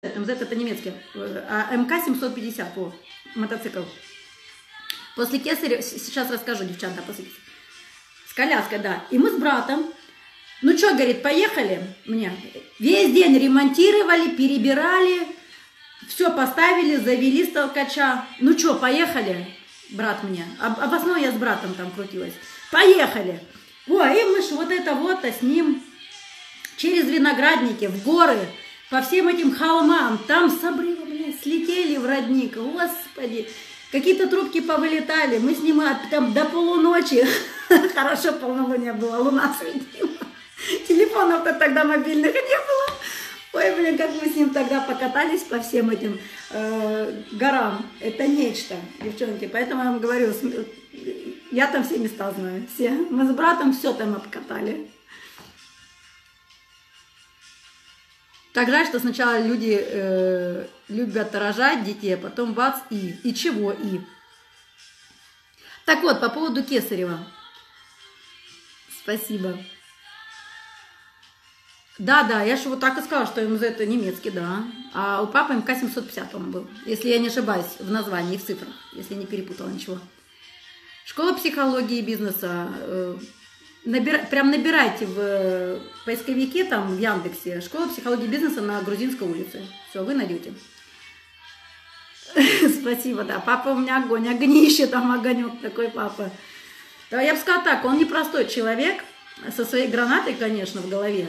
МЗ это немецкий, э, а МК-750, о, мотоцикл. После кесаря, сейчас расскажу, девчата, после с коляской, да. И мы с братом, ну что, говорит, поехали мне. Весь день ремонтировали, перебирали, все поставили, завели с толкача. Ну что, поехали, брат мне. Об, обоснова я с братом там крутилась. Поехали. Ой, и мы ж вот это вот а с ним через виноградники в горы, по всем этим холмам, там с обрыва, блядь, слетели в родник, господи. Какие-то трубки повылетали, мы с ним там до полуночи, хорошо полнолуние было, луна светила. Телефонов-то тогда мобильных не было. Ой, блин, как мы с ним тогда покатались по всем этим э, горам. Это нечто, девчонки. Поэтому я вам говорю, я там все места знаю, все. Мы с братом все там обкатали. Так жаль, что сначала люди э, любят рожать детей, а потом бац и. И чего и? Так вот, по поводу Кесарева. Спасибо. Да, да, я же вот так и сказала, что МЗ это немецкий, да. А у папы МК-750, по был, если я не ошибаюсь в названии и в цифрах, если не перепутала ничего. Школа психологии и бизнеса. Набира, прям набирайте в э, поисковике, там, в Яндексе, школа психологии бизнеса на Грузинской улице. Все, вы найдете. Спасибо, да. Папа у меня огонь, огнище там огонек такой папа. Я бы сказала так, он непростой человек, со своей гранатой, конечно, в голове.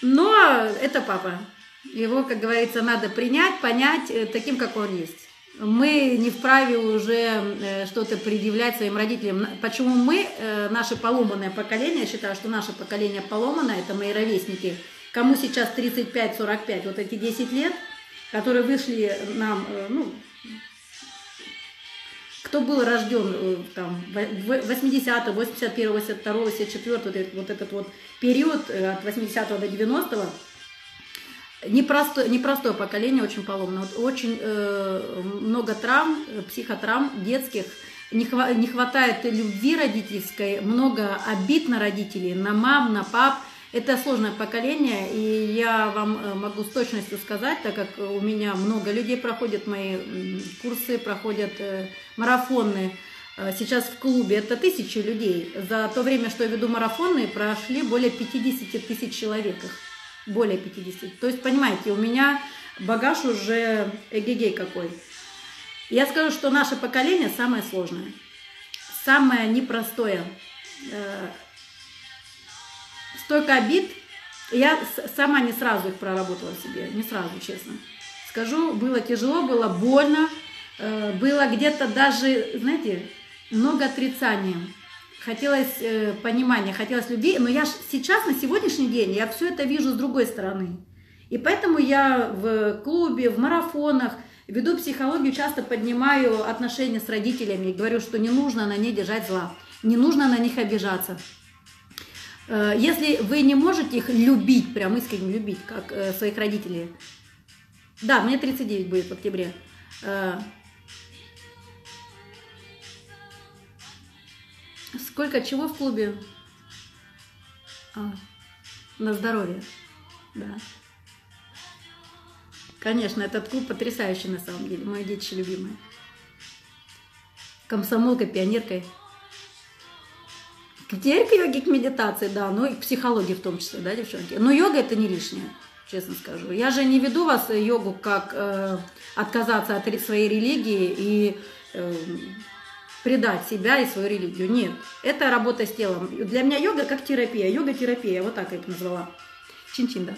Но это папа. Его, как говорится, надо принять, понять э, таким, как он есть. Мы не вправе уже э, что-то предъявлять своим родителям. Почему мы, э, наше поломанное поколение, я считаю, что наше поколение поломанное, это мои ровесники, кому сейчас 35-45, вот эти 10 лет, которые вышли нам, ну, кто был рожден там, в 80 81 82 84 вот этот, вот период э, от 80 до 90 непростое, непростое поколение, очень поломное. Вот очень э, много травм, психотравм детских, не, хва- не хватает любви родительской, много обид на родителей, на мам, на пап – это сложное поколение, и я вам э, могу с точностью сказать, так как у меня много людей проходят мои курсы, проходят э, марафоны. Э, сейчас в клубе это тысячи людей. За то время, что я веду марафоны, прошли более 50 тысяч человек. Более 50. То есть, понимаете, у меня багаж уже эгегей какой. Я скажу, что наше поколение самое сложное, самое непростое столько обид, я сама не сразу их проработала себе, не сразу, честно. Скажу, было тяжело, было больно, э, было где-то даже, знаете, много отрицания. Хотелось э, понимания, хотелось любви, но я сейчас, на сегодняшний день, я все это вижу с другой стороны. И поэтому я в клубе, в марафонах, веду психологию, часто поднимаю отношения с родителями и говорю, что не нужно на них держать зла, не нужно на них обижаться. Э, если вы не можете их любить, прям искренне любить, как э, своих родителей, да, мне 39 будет в октябре. Сколько чего в клубе? А, на здоровье, да. Конечно, этот клуб потрясающий на самом деле, мои дети любимые. Комсомолкой, пионеркой. Теперь к йоге, к медитации, да, ну и к психологии в том числе, да, девчонки. Но йога это не лишнее, честно скажу. Я же не веду вас йогу как э, отказаться от своей религии и э, предать себя и свою религию. Нет, это работа с телом. Для меня йога как терапия, йога-терапия, вот так я это назвала. Чин-чин, да.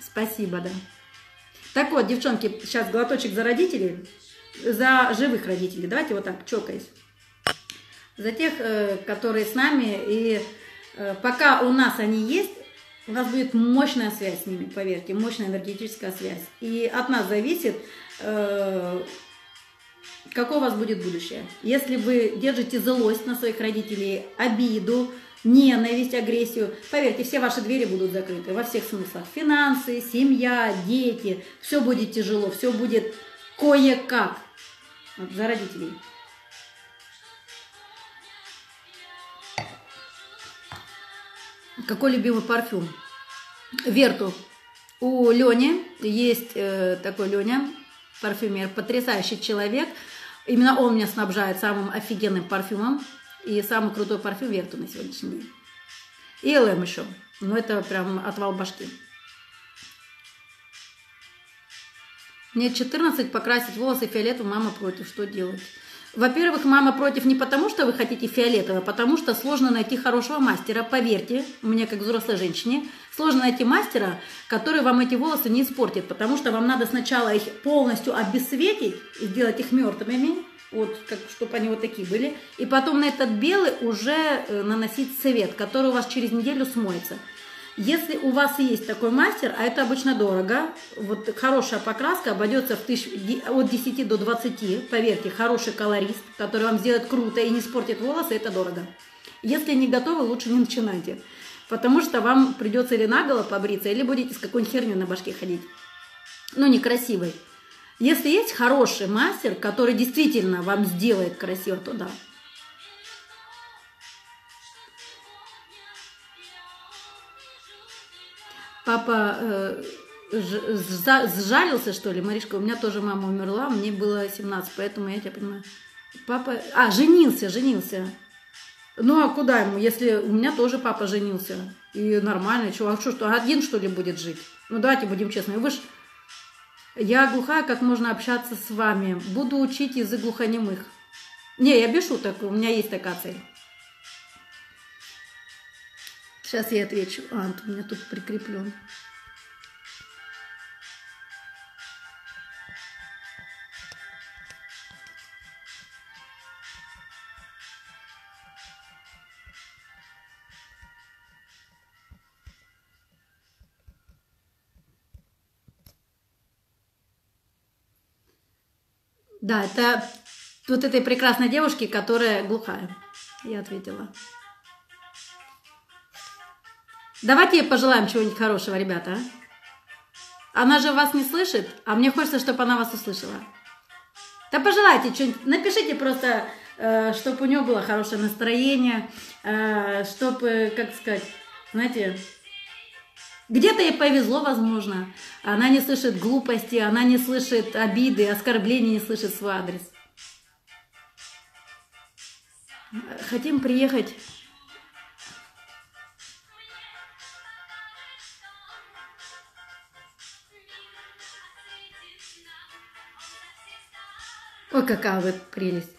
Спасибо, да. Так вот, девчонки, сейчас глоточек за родителей за живых родителей. Давайте вот так, чокаясь. За тех, э, которые с нами. И э, пока у нас они есть, у нас будет мощная связь с ними, поверьте, мощная энергетическая связь. И от нас зависит, э, какое у вас будет будущее. Если вы держите злость на своих родителей, обиду, ненависть, агрессию, поверьте, все ваши двери будут закрыты во всех смыслах. Финансы, семья, дети, все будет тяжело, все будет кое-как за родителей. Какой любимый парфюм? Верту. У Лени есть э, такой Леня, парфюмер, потрясающий человек. Именно он меня снабжает самым офигенным парфюмом. И самый крутой парфюм Верту на сегодняшний день. И ЛМ еще. Ну, это прям отвал башки. Мне 14, покрасить волосы фиолетовым, мама против. Что делать? Во-первых, мама против не потому, что вы хотите фиолетовое, а потому что сложно найти хорошего мастера. Поверьте, мне как взрослой женщине, сложно найти мастера, который вам эти волосы не испортит, потому что вам надо сначала их полностью обесцветить и сделать их мертвыми, вот, как, чтобы они вот такие были, и потом на этот белый уже э, наносить цвет, который у вас через неделю смоется. Если у вас есть такой мастер, а это обычно дорого, вот хорошая покраска обойдется в тысяч, от 10 до 20, поверьте, хороший колорист, который вам сделает круто и не испортит волосы, это дорого. Если не готовы, лучше не начинайте, потому что вам придется или наголо побриться, или будете с какой-нибудь херней на башке ходить. Ну, некрасивой. Если есть хороший мастер, который действительно вам сделает красиво, то да. Папа э, сжалился, что ли, Маришка, у меня тоже мама умерла, мне было 17, поэтому я тебя понимаю. Папа, а, женился, женился. Ну, а куда ему, если у меня тоже папа женился? И нормально, чувак, что, что, один, что ли, будет жить? Ну, давайте будем честны. Вы ж... Я глухая, как можно общаться с вами? Буду учить язык глухонемых. Не, я без шуток, у меня есть такая цель. Сейчас я отвечу. А, у меня тут прикреплен. Да, это вот этой прекрасной девушки, которая глухая. Я ответила. Давайте ей пожелаем чего-нибудь хорошего, ребята. А? Она же вас не слышит, а мне хочется, чтобы она вас услышала. Да пожелайте что-нибудь, напишите просто, э, чтобы у нее было хорошее настроение, э, чтобы, как сказать, знаете, где-то ей повезло, возможно. Она не слышит глупости, она не слышит обиды, оскорблений, не слышит свой адрес. Хотим приехать Ой, какая вы прелесть.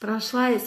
Прошла седьмой